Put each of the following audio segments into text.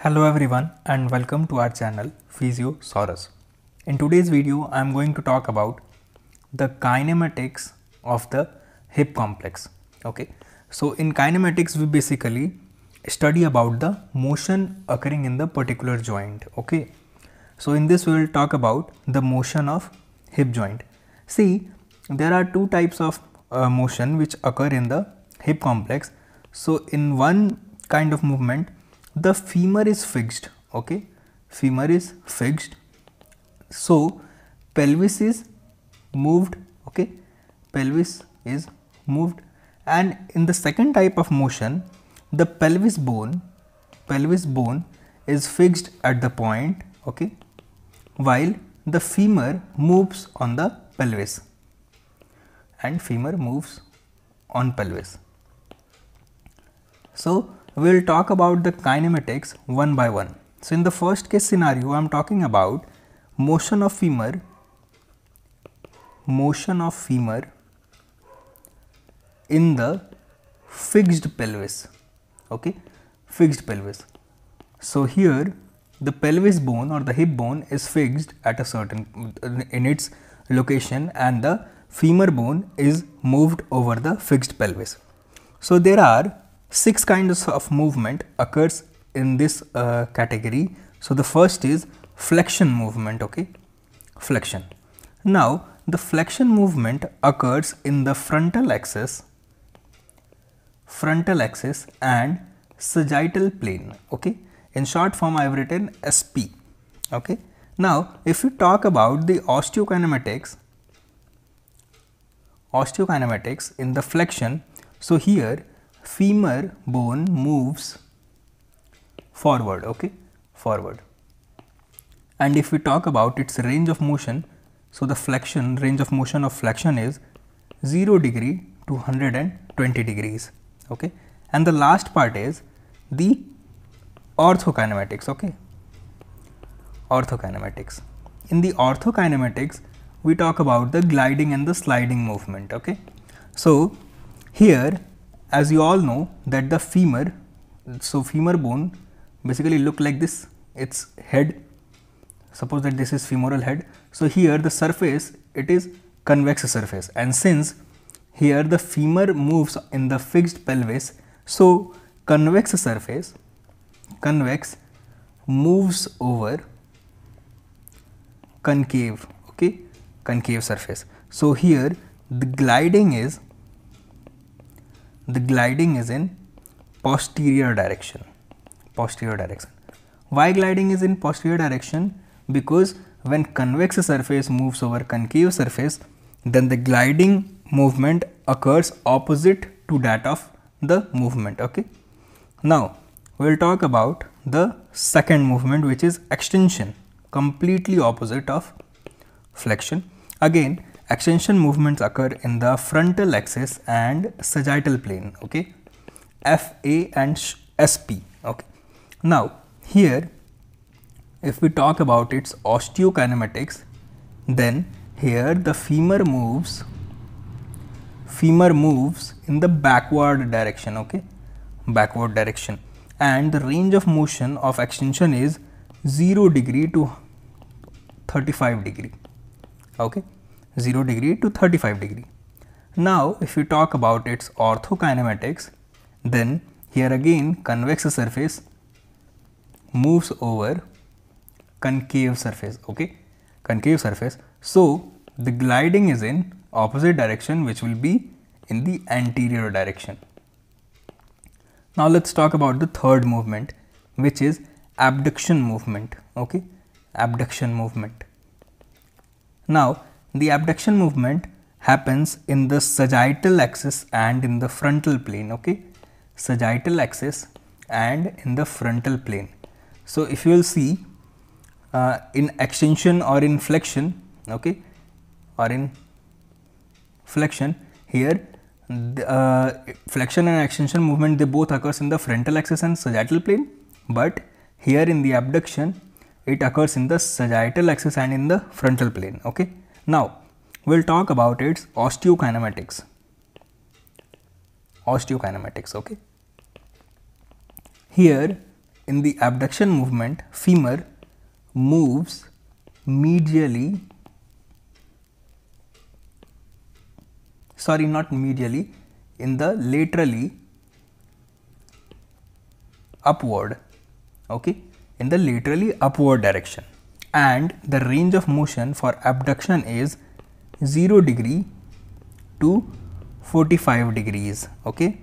Hello everyone and welcome to our channel Physiosaurus. In today's video I am going to talk about the kinematics of the hip complex. Okay. So in kinematics we basically study about the motion occurring in the particular joint. Okay. So in this we will talk about the motion of hip joint. See there are two types of uh, motion which occur in the hip complex. So in one kind of movement the femur is fixed okay? Femur is fixed. So pelvis is moved okay? Pelvis is moved. And in the second type of motion the pelvis bone pelvis bone is fixed at the point okay? While the femur moves on the pelvis. And femur moves on pelvis. So we will talk about the kinematics one by one. So, in the first case scenario I am talking about motion of femur, motion of femur in the fixed pelvis, okay, fixed pelvis. So, here the pelvis bone or the hip bone is fixed at a certain in its location and the femur bone is moved over the fixed pelvis. So, there are six kinds of movement occurs in this uh, category. So, the first is flexion movement, okay, flexion. Now, the flexion movement occurs in the frontal axis, frontal axis and sagittal plane, okay. In short form I have written SP, okay. Now, if we talk about the osteokinematics, osteokinematics in the flexion, so here femur bone moves forward okay? Forward. And if we talk about its range of motion so the flexion range of motion of flexion is 0 degree to 120 degrees okay? And the last part is the arthrokinematics okay? Arthrokinematics. In the arthrokinematics we talk about the gliding and the sliding movement okay? So here as you all know that the femur, so femur bone basically look like this, its head, suppose that this is femoral head. So, here the surface it is convex surface and since here the femur moves in the fixed pelvis. So, convex surface, convex moves over concave, okay, concave surface. So, here the gliding is the gliding is in posterior direction. Posterior direction. Why gliding is in posterior direction? Because when convex surface moves over concave surface then the gliding movement occurs opposite to that of the movement okay? Now we will talk about the second movement which is extension completely opposite of flexion. Again extension movements occur in the frontal axis and sagittal plane okay? Fa and sp okay? Now here if we talk about its osteokinematics then here the femur moves femur moves in the backward direction okay? Backward direction. And the range of motion of extension is 0 degree to 35 degree okay 0 degree to 35 degree. Now, if we talk about its arthrokinematics, then here again convex surface moves over concave surface, okay, concave surface. So, the gliding is in opposite direction which will be in the anterior direction. Now, let us talk about the third movement which is abduction movement, okay, abduction movement. Now, the abduction movement happens in the sagittal axis and in the frontal plane okay? Sagittal axis and in the frontal plane. So if you will see uh, in extension or in flexion okay? Or in flexion here the, uh, flexion and extension movement they both occurs in the frontal axis and sagittal plane. But here in the abduction it occurs in the sagittal axis and in the frontal plane okay now, we will talk about its osteokinematics. Osteokinematics, okay. Here, in the abduction movement femur moves medially sorry not medially in the laterally upward okay in the laterally upward direction and the range of motion for abduction is 0 degree to 45 degrees okay?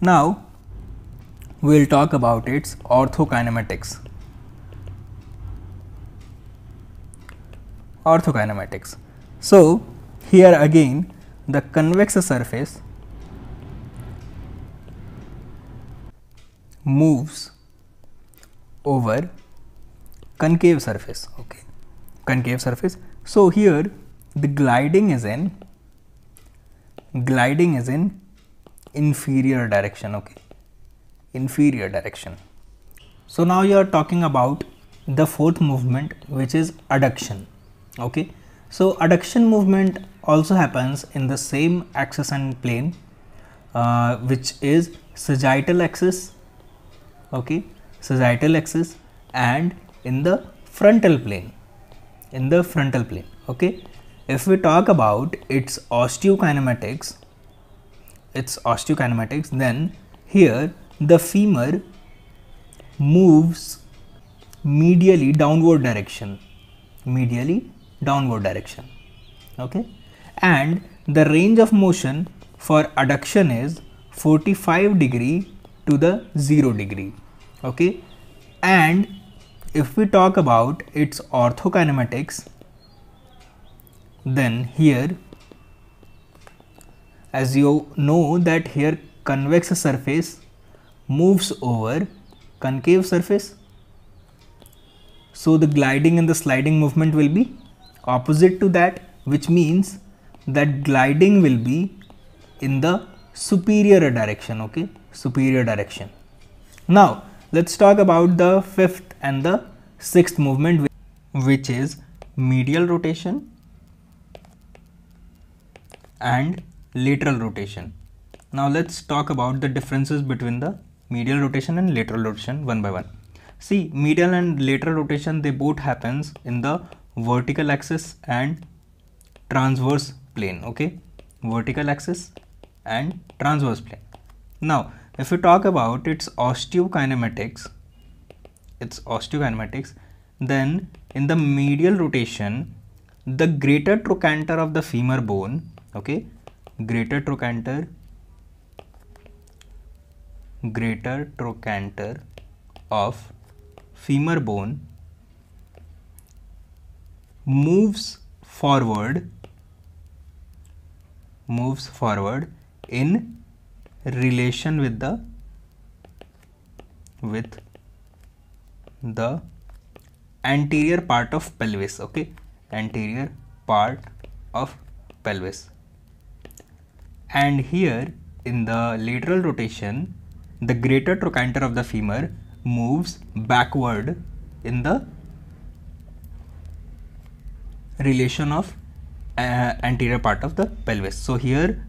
Now we'll talk about its arthrokinematics arthrokinematics so here again the convex surface moves over concave surface okay? Concave surface. So here the gliding is in gliding is in inferior direction okay? Inferior direction. So now you are talking about the fourth movement which is adduction okay? So adduction movement also happens in the same axis and plane uh, which is sagittal axis okay? Sagittal axis and in the frontal plane. In the frontal plane okay? If we talk about its osteokinematics its osteokinematics then here the femur moves medially downward direction. Medially downward direction okay? And the range of motion for adduction is 45 degree to the 0 degree okay? And if we talk about its arthrokinematics then here as you know that here convex surface moves over concave surface. So the gliding and the sliding movement will be opposite to that which means that gliding will be in the superior direction okay? Superior direction. Now Let's talk about the fifth and the sixth movement which is medial rotation and lateral rotation. Now let's talk about the differences between the medial rotation and lateral rotation one by one. See medial and lateral rotation they both happens in the vertical axis and transverse plane okay vertical axis and transverse plane. Now if we talk about its osteokinematics, its osteokinematics, then in the medial rotation, the greater trochanter of the femur bone, okay, greater trochanter, greater trochanter of femur bone moves forward moves forward in relation with the with the anterior part of pelvis okay? Anterior part of pelvis. And here in the lateral rotation the greater trochanter of the femur moves backward in the relation of uh, anterior part of the pelvis. So here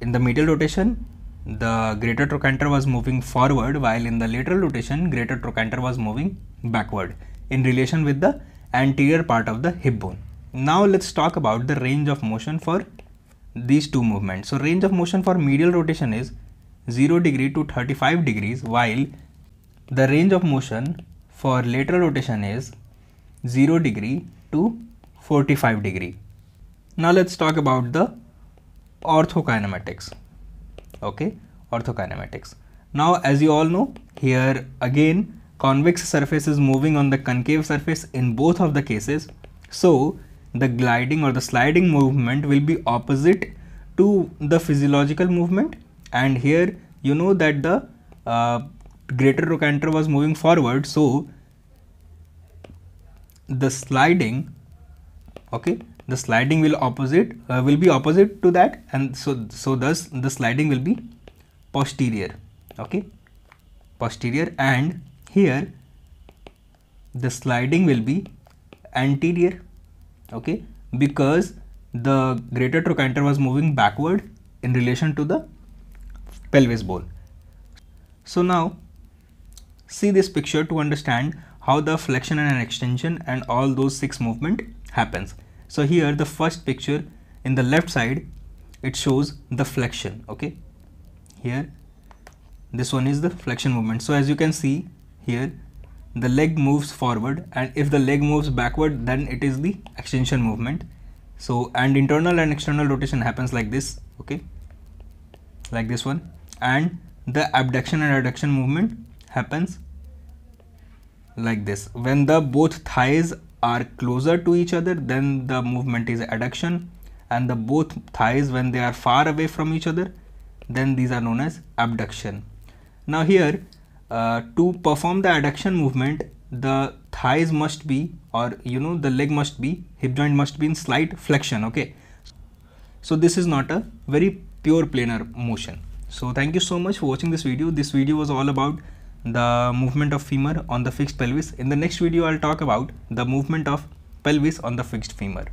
in the medial rotation the greater trochanter was moving forward while in the lateral rotation greater trochanter was moving backward in relation with the anterior part of the hip bone. Now let's talk about the range of motion for these two movements. So range of motion for medial rotation is 0 degree to 35 degrees while the range of motion for lateral rotation is 0 degree to 45 degree. Now let's talk about the arthrokinematics okay arthrokinematics now as you all know here again convex surface is moving on the concave surface in both of the cases. So the gliding or the sliding movement will be opposite to the physiological movement. And here you know that the uh, greater trochanter was moving forward. So the sliding okay the sliding will opposite uh, will be opposite to that and so so thus the sliding will be posterior okay? Posterior and here the sliding will be anterior okay? Because the greater trochanter was moving backward in relation to the pelvis bone. So now see this picture to understand how the flexion and extension and all those six movement happens. So here the first picture in the left side it shows the flexion okay? Here this one is the flexion movement. So as you can see here the leg moves forward and if the leg moves backward then it is the extension movement. So and internal and external rotation happens like this okay? Like this one. And the abduction and adduction movement happens like this. When the both thighs are closer to each other then the movement is adduction. And the both thighs when they are far away from each other then these are known as abduction. Now here uh, to perform the adduction movement the thighs must be or you know the leg must be hip joint must be in slight flexion okay? So this is not a very pure planar motion. So thank you so much for watching this video. This video was all about the movement of femur on the fixed pelvis. In the next video i'll talk about the movement of pelvis on the fixed femur